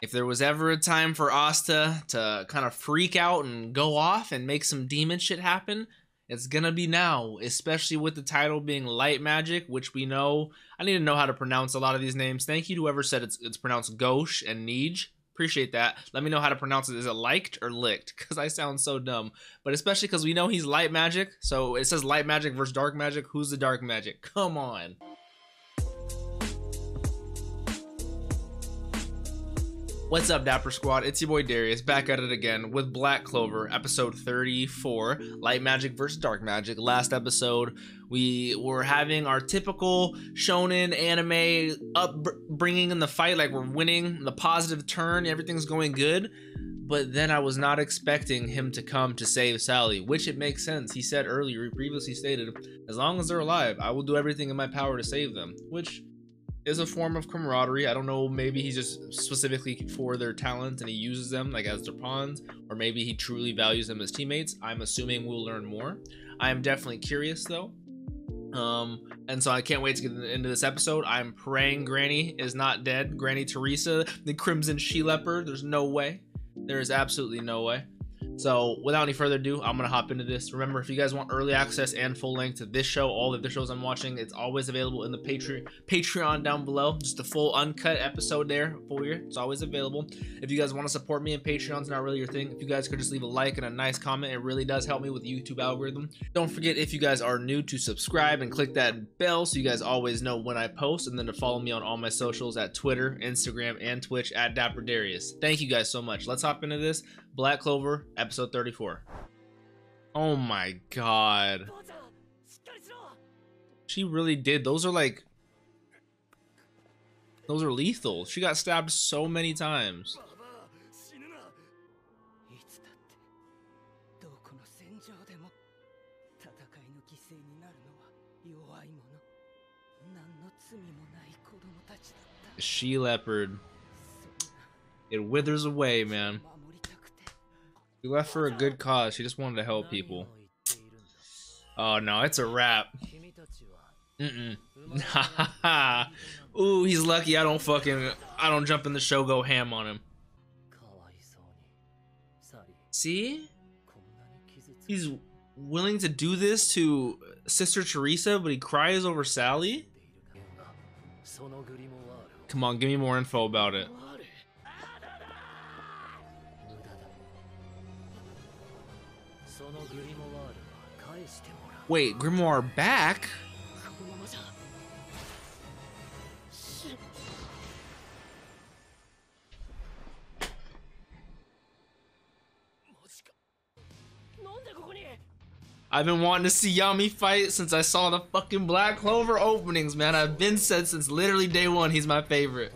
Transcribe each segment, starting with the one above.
If there was ever a time for Asta to kind of freak out and go off and make some demon shit happen, it's gonna be now, especially with the title being Light Magic, which we know. I need to know how to pronounce a lot of these names. Thank you to whoever said it's, it's pronounced Gauche and Nij. Appreciate that. Let me know how to pronounce it. Is it liked or licked? Because I sound so dumb. But especially because we know he's light magic. So it says light magic versus dark magic. Who's the dark magic? Come on. What's up, Dapper Squad? It's your boy Darius back at it again with Black Clover, episode 34 Light Magic versus Dark Magic. Last episode, we were having our typical shonen anime upbringing in the fight, like we're winning the positive turn, everything's going good. But then I was not expecting him to come to save Sally, which it makes sense. He said earlier, he previously stated, as long as they're alive, I will do everything in my power to save them, which is a form of camaraderie. I don't know, maybe he's just specifically for their talents and he uses them like as their pawns, or maybe he truly values them as teammates. I'm assuming we'll learn more. I am definitely curious though. Um, and so I can't wait to get into this episode. I'm praying Granny is not dead. Granny Teresa, the Crimson She Leopard. There's no way. There is absolutely no way. So without any further ado, I'm gonna hop into this. Remember, if you guys want early access and full length to this show, all of the shows I'm watching, it's always available in the Patreon Patreon down below. Just a full uncut episode there for you. It's always available. If you guys want to support me and Patreon's not really your thing, if you guys could just leave a like and a nice comment, it really does help me with the YouTube algorithm. Don't forget if you guys are new to subscribe and click that bell so you guys always know when I post, and then to follow me on all my socials at Twitter, Instagram, and Twitch at Dapper Darius. Thank you guys so much. Let's hop into this. Black Clover, episode 34. Oh my god. She really did. Those are like... Those are lethal. She got stabbed so many times. She leopard. It withers away, man. She left for a good cause. She just wanted to help people. Oh no, it's a wrap. Mm mm. Ooh, he's lucky I don't fucking I don't jump in the show go ham on him. See? He's willing to do this to Sister Teresa, but he cries over Sally? Come on, give me more info about it. Wait, Grimoire back? I've been wanting to see Yami fight since I saw the fucking Black Clover openings, man. I've been said since literally day one he's my favorite.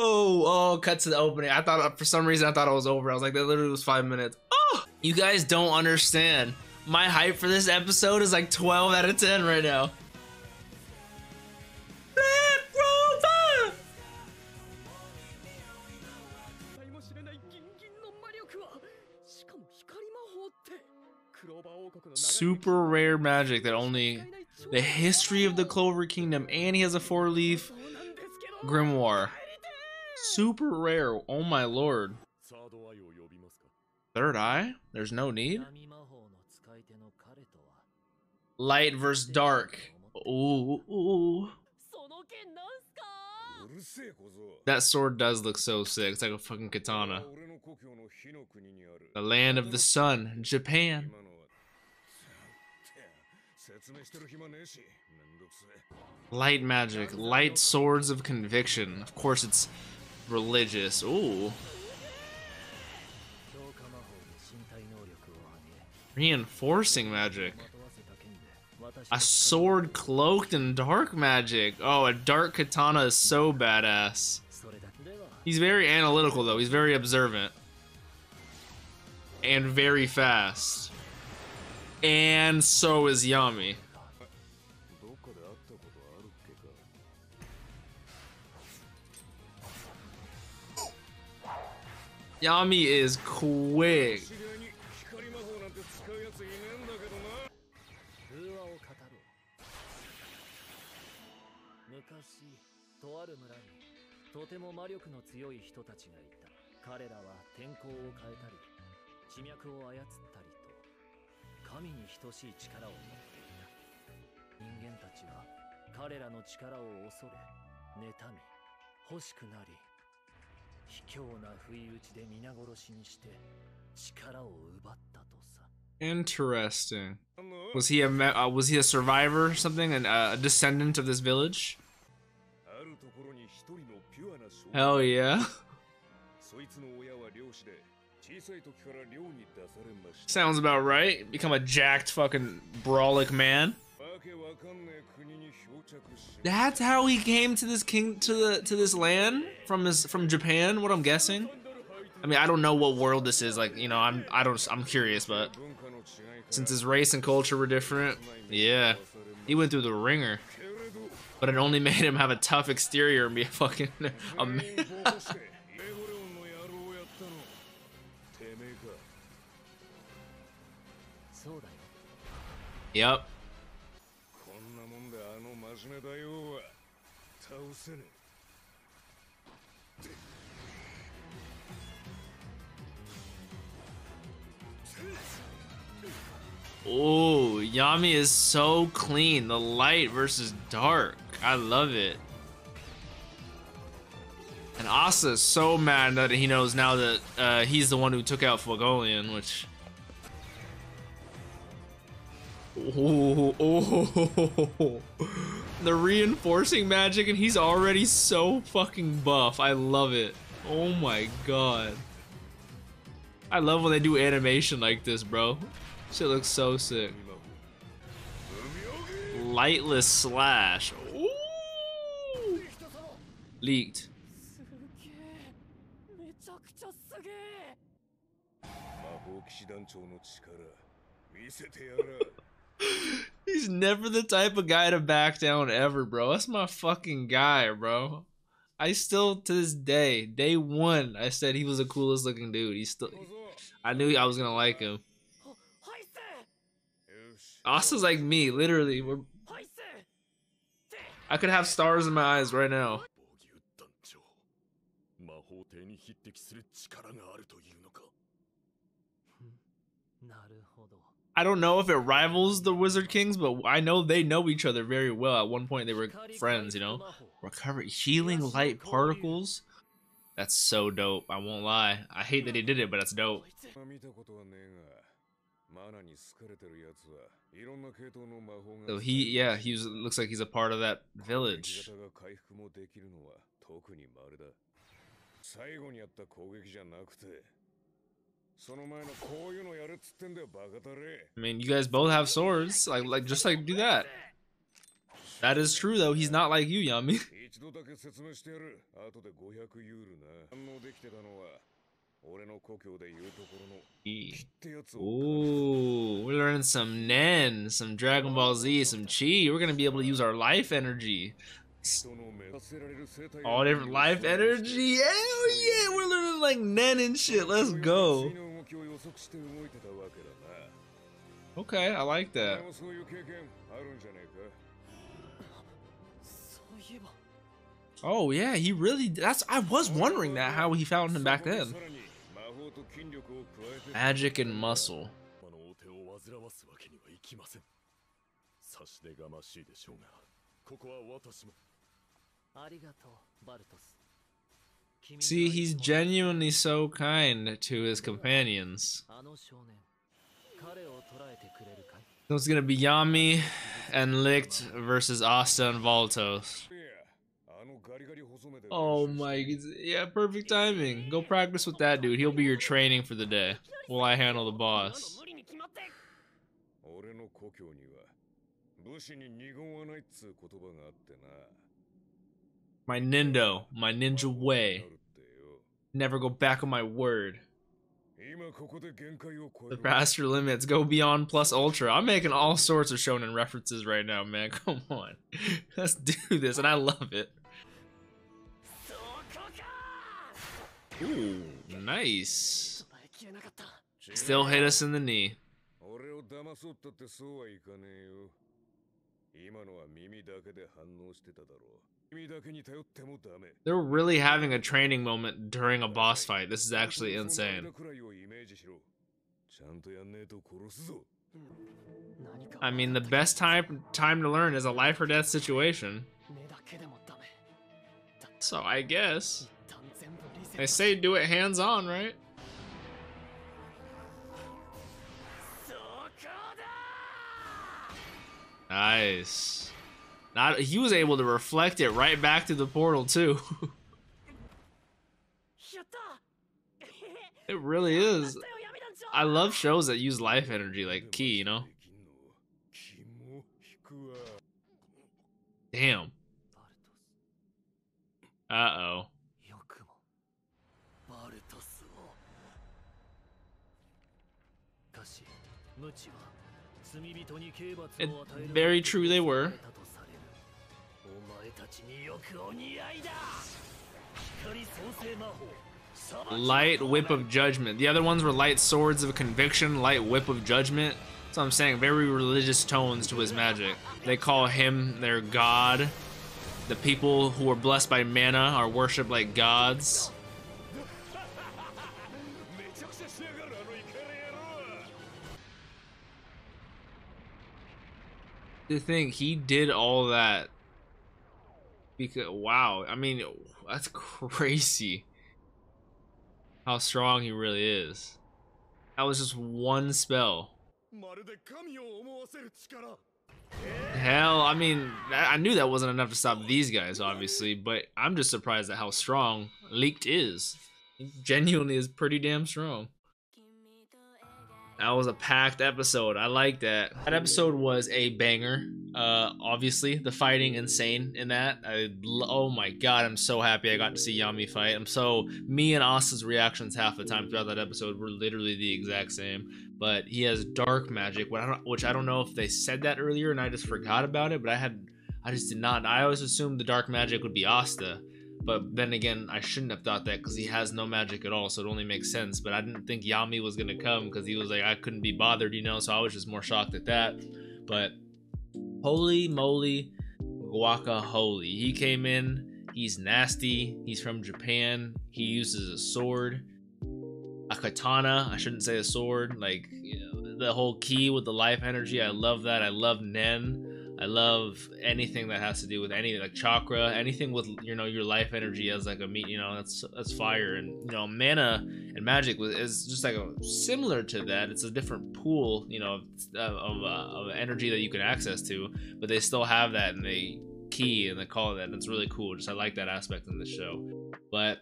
Oh, oh, cut to the opening. I thought, for some reason, I thought it was over. I was like, that literally was five minutes. Oh, you guys don't understand. My hype for this episode is like 12 out of 10 right now. Super rare magic that only the history of the Clover Kingdom and he has a four leaf grimoire. Super rare. Oh my lord. Third eye? There's no need? Light versus dark. Ooh, ooh. That sword does look so sick. It's like a fucking katana. The land of the sun, Japan. Light magic, light swords of conviction. Of course, it's religious. Ooh. Reinforcing magic. A sword cloaked in dark magic. Oh, a dark katana is so badass. He's very analytical though. He's very observant. And very fast. And so is Yami. Yami is quick. とある村にとても魔力の強い人たちがいた彼らは天候を変えたり地脈を操ったりと神に等しい力を持っていた人間たちは彼らの力を恐れ妬み欲しくなり卑怯な不意打ちで皆殺しにして力を奪ったとさ Interesting. Was he a me- uh, was he a survivor or something, and uh, a descendant of this village? あるところに一人のピュアな少 Hell yeah. Sounds about right. Become a jacked fucking brawlic man. That's how he came to this king to the to this land from his from Japan. What I'm guessing. I mean, I don't know what world this is. Like, you know, I'm I don't I'm curious, but since his race and culture were different, yeah, he went through the ringer. But it only made him have a tough exterior and be a fucking a man. Yep. Oh, Yami is so clean. The light versus dark. I love it. And Asta is so mad that he knows now that uh, he's the one who took out Fuegoleon, which Oh, oh, the reinforcing magic, and he's already so fucking buff. I love it. Oh my god. I love when they do animation like this, bro. Shit looks so sick. Lightless slash. Ooh. Licht. He's never the type of guy to back down ever, bro. That's my fucking guy, bro. I still to this day, day one, I said he was the coolest looking dude. He still, I knew I was gonna like him. Asta's like me, literally. We're, I could have stars in my eyes right now. I don't know if it rivals the Wizard Kings, but I know they know each other very well. At one point, they were friends, you know? Recover healing light particles. That's so dope. I won't lie. I hate that he did it, but that's dope. So he, yeah, he looks like he's a part of that village. I mean, you guys both have swords. Like, like, just like do that. That is true, though. He's not like you, Yami. 一度だけ説明してやる後で500ユールな反応できてたのは俺の故郷でいうところのってやつを Ooh, we're learning some Nen, some Dragon Ball Z, some Chi. We're gonna be able to use our life energy. 人の目させられる生態 All different life energy. Hell yeah, we're learning like Nen and shit. Let's go. 水の動きを予測して動いてたわけだな Okay, I like お前 that. もそういう経験あるんじゃねえかそういえば Oh yeah, he really. That's. I was wondering that how he found him back then. さらに魔法と筋力を加えて Magic and muscle. 魔の手を煩わすわけにはいきません差し出がましいでしょうがここは私もありがとうバルトス君 See, he's genuinely so kind to his companions. So it's gonna be Yami and Licht versus Asta and Valtos. Oh my, oh yeah, perfect timing. Go practice with that dude. He'll be your training for the day while I handle the boss. My Nindo, my ninja way never go back on my word. The faster limits go beyond plus ultra. I'm making all sorts of shonen references right now, man. Come on. Let's do this, and I love it. Ooh, nice. Still hit us in the knee. They're really having a training moment during a boss fight. This is actually insane. I mean, the best time time to learn is a life or death situation. So I guess they say do it hands on, right? Nice. Not he was able to reflect it right back to the portal too. it really is. I love shows that use life energy like Ki, you know? Damn. Uh-oh. Very true they were. Light Whip of Judgment. The other ones were Light Swords of Conviction, Light Whip of Judgment. So I'm saying very religious tones to his magic. They call him their god. The people who are blessed by mana are worshipped like gods. To think he did all that because wow, I mean that's crazy. How strong he really is. That was just one spell. Hell, I mean, I knew that wasn't enough to stop these guys, obviously, but I'm just surprised at how strong Licht is. He genuinely is pretty damn strong. That was a packed episode. I like that. That episode was a banger. Uh, obviously, the fighting insane in that. I, oh my god, I'm so happy I got to see Yami fight. I'm so me and Asta's reactions half the time throughout that episode were literally the exact same. But he has dark magic, which I don't, which I don't know if they said that earlier and I just forgot about it. But I had, I just did not. I always assumed the dark magic would be Asta. But then again, I shouldn't have thought that because he has no magic at all, so it only makes sense. But I didn't think Yami was gonna come because he was like I couldn't be bothered, you know. So I was just more shocked at that. But holy moly, guaca holy! He came in. He's nasty. He's from Japan. He uses a sword, a katana. I shouldn't say a sword. Like you know, the whole Ki with the life energy. I love that. I love Nen. I love anything that has to do with any like chakra, anything with you know your life energy as like a meat. You know that's that's fire, and you know mana and magic is just like a similar to that. It's a different pool, you know, of of, uh, of energy that you can access to, but they still have that and they key and they call it that. And it's really cool. Just I like that aspect in the show, but.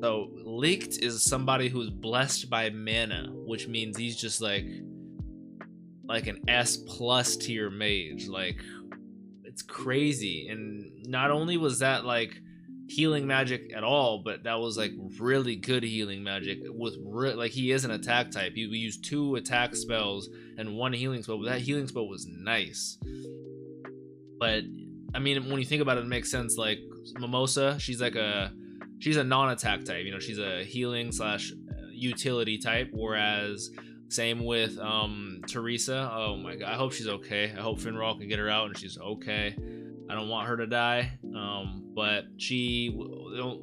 So Licht is somebody who's blessed by mana, which means he's just like like an S plus tier mage. Like it's crazy. And not only was that like healing magic at all, but that was like really good healing magic with re- like he is an attack type. We used two attack spells and one healing spell, but that healing spell was nice. But I mean, when you think about it, it makes sense. Like Mimosa, she's like a she's a non-attack type. You know, she's a healing slash uh, utility type. Whereas same with um Teresa. Oh my god, I hope she's okay. I hope Finral can get her out and she's okay. I don't want her to die. Um, but she,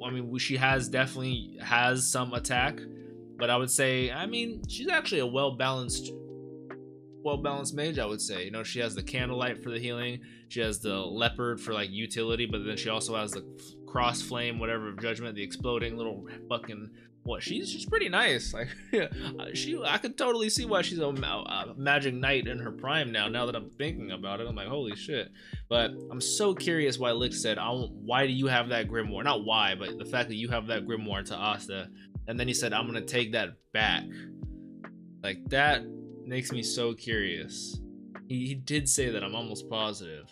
I mean, she has definitely has some attack. But I would say, I mean, she's actually a well balanced, well balanced mage. I would say, you know, she has the candlelight for the healing. She has the leopard for like utility, but then she also has the cross flame, whatever of judgment, the exploding little fucking what she's she's pretty nice like she i could totally see why she's a, a magic knight in her prime now now that i'm thinking about it i'm like holy shit. But i'm so curious why Licht said I why do you have that grimoire? Not why but the fact that you have that grimoire to asta and then he said i'm gonna take that back. Like that makes me so curious. He, he did say that i'm almost positive.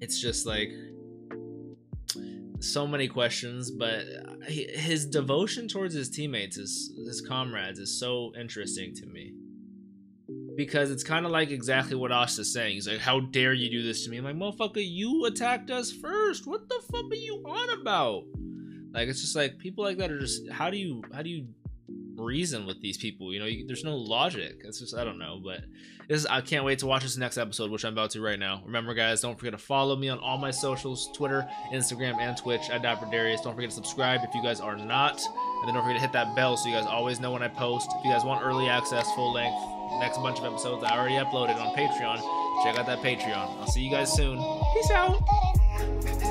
It's just like so many questions, but his devotion towards his teammates, his his comrades, is so interesting to me. Because it's kind of like exactly what Asta's saying. He's like, "How dare you do this to me?" I'm like, "Motherfucker, you attacked us first. What the fuck are you on about?" Like, it's just like people like that are just. How do you how do you reason with these people. You know, you, there's no logic. It's just I don't know, but this I can't wait to watch this next episode, which I'm about to right now. Remember, guys, don't forget to follow me on all my socials: Twitter, Instagram, and Twitch at Dapper Darius. Don't forget to subscribe if you guys are not, and then don't forget to hit that bell so you guys always know when I post. If you guys want early access, full length, next bunch of episodes I already uploaded on Patreon, check out that Patreon. I'll see you guys soon. Peace out.